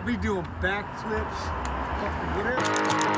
I'll be doing backflips. Whatever.